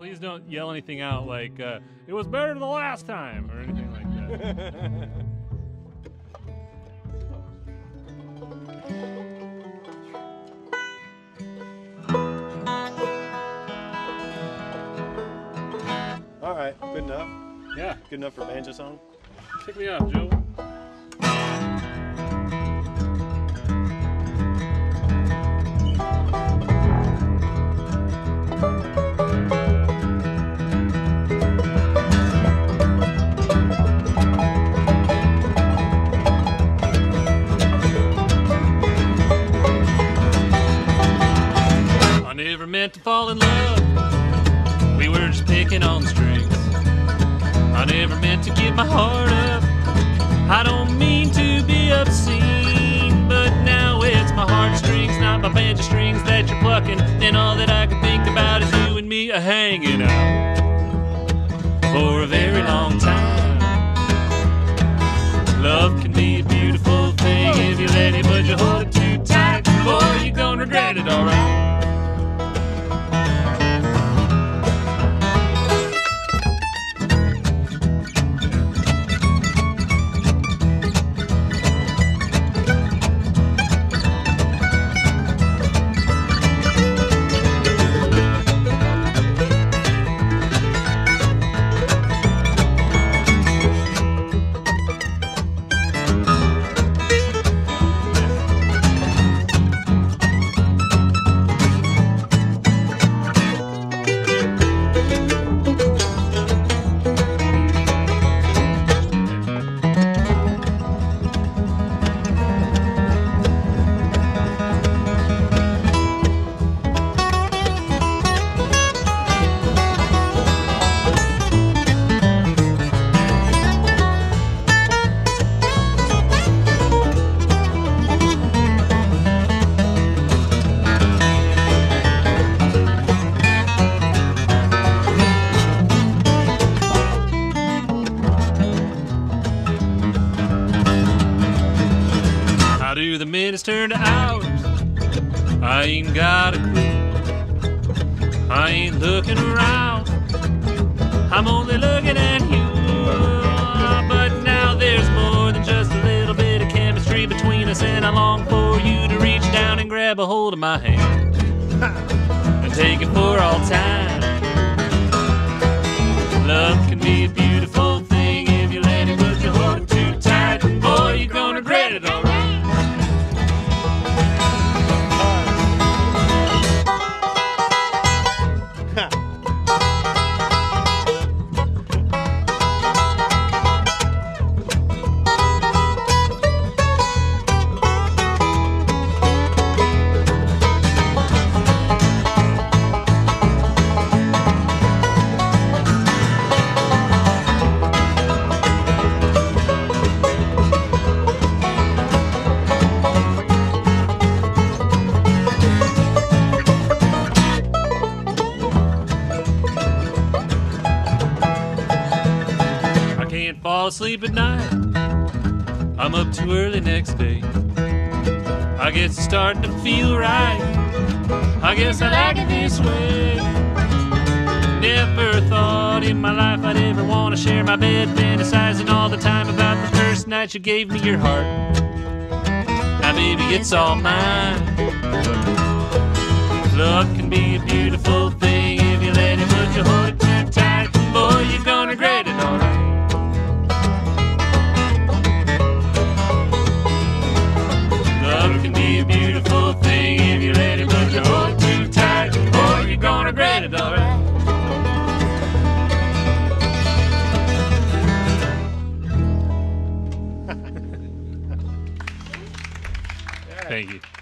Please don't yell anything out like uh, "it was better than the last time" or anything like that. All right, good enough. yeah, Good enough for banjo song. kick me off, Joe. Meant to fall in love. We were just picking on strings. I never meant to give my heart up. I don't mean to be obscene, but now it's my heartstrings, not my banjo strings that you're plucking. And all that I can think about is you and me a hanging out for a very long time. Love can be a beautiful thing if you let it, but you hold it too tight. Boy, you're gonna regret it, alright. The minutes turn to hours? I ain't got a clue. I ain't looking around. I'm only looking at you. But now there's more than just a little bit of chemistry between us, and I long for you to reach down and grab a hold of my hand and take it for all time. Fall asleep at night. I'm up too early next day. I guess it's starting to feel right. I guess I like it this way. Never thought in my life I'd ever want to share my bed, fantasizing all the time about the first night you gave me your heart. Now, baby, it's all mine. Love can be a beautiful thing it, alright. Thank you.